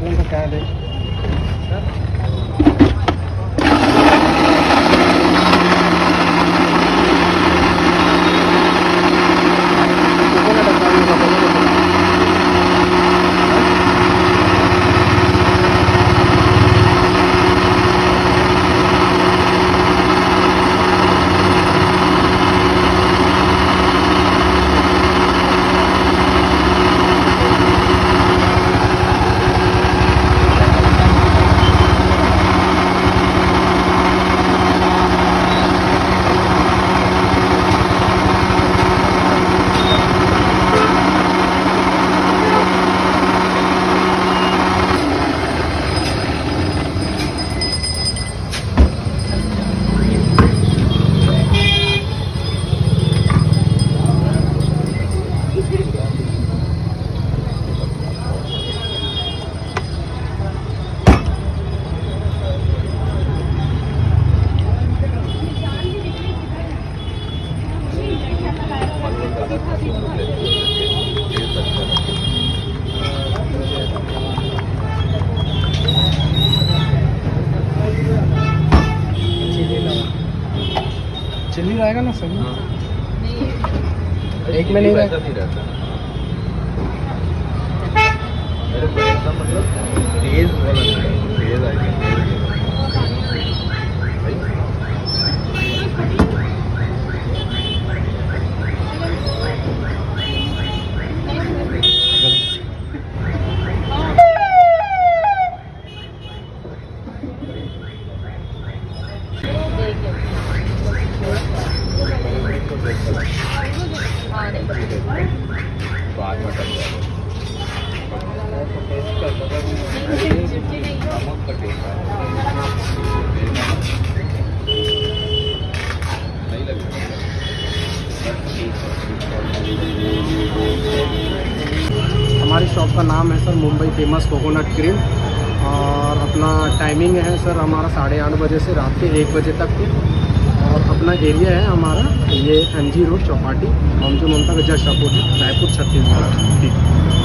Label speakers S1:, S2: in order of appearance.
S1: mesma cara, hein? Chilli रहेगा ना सभी?
S2: हाँ।
S1: एक में नहीं
S2: रहता मेरे को मतलब तेज वाला नहीं तेज आएगा तो आग में डल जाएगा नमक का टेस्ट आएगा नहीं लगेगा
S1: हमारी शॉप का नाम है sir Mumbai famous coconut cream और अपना टाइमिंग है सर हमारा साढ़े आठ बजे से रात के एक बजे तक। और अपना एरिया है हमारा, ये एम जी रोड चौपाटी, ममजू ममता का जस्ट अपोजिट रायपुर, छत्तीसगढ़। ठीक।